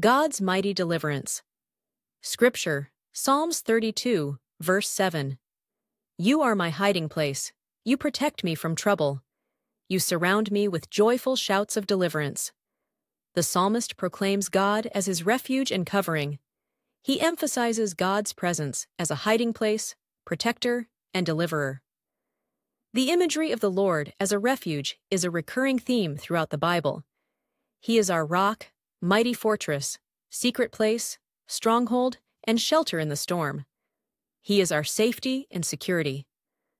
God's mighty deliverance. Scripture, Psalms 32, verse 7. You are my hiding place. You protect me from trouble. You surround me with joyful shouts of deliverance. The psalmist proclaims God as his refuge and covering. He emphasizes God's presence as a hiding place, protector, and deliverer. The imagery of the Lord as a refuge is a recurring theme throughout the Bible. He is our rock, mighty fortress, secret place, stronghold, and shelter in the storm. He is our safety and security.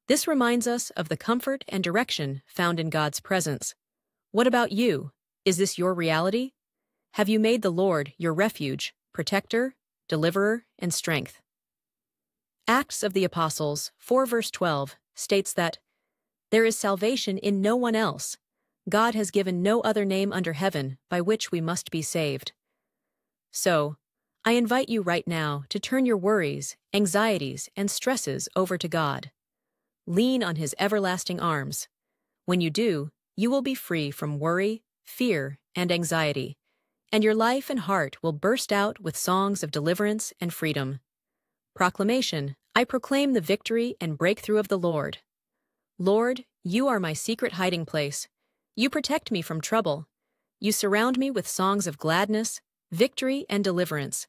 This reminds us of the comfort and direction found in God's presence. What about you? Is this your reality? Have you made the Lord your refuge, protector, deliverer, and strength? Acts of the Apostles 4 verse 12 states that there is salvation in no one else. God has given no other name under heaven by which we must be saved. So, I invite you right now to turn your worries, anxieties, and stresses over to God. Lean on His everlasting arms. When you do, you will be free from worry, fear, and anxiety, and your life and heart will burst out with songs of deliverance and freedom. Proclamation I proclaim the victory and breakthrough of the Lord. Lord, you are my secret hiding place. You protect me from trouble. You surround me with songs of gladness, victory, and deliverance.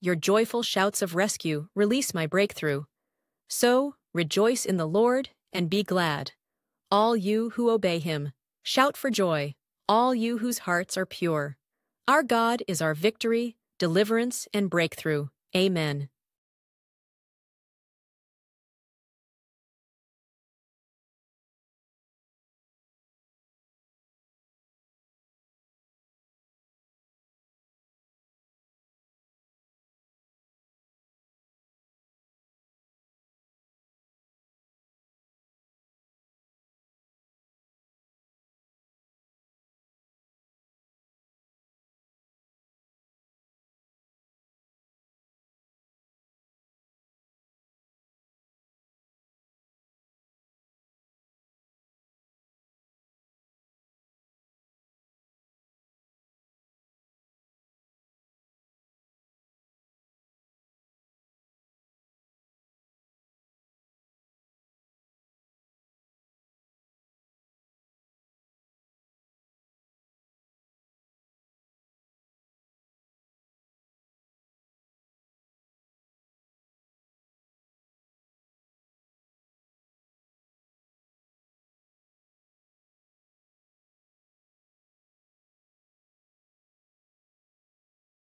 Your joyful shouts of rescue release my breakthrough. So, rejoice in the Lord and be glad. All you who obey him, shout for joy, all you whose hearts are pure. Our God is our victory, deliverance, and breakthrough. Amen.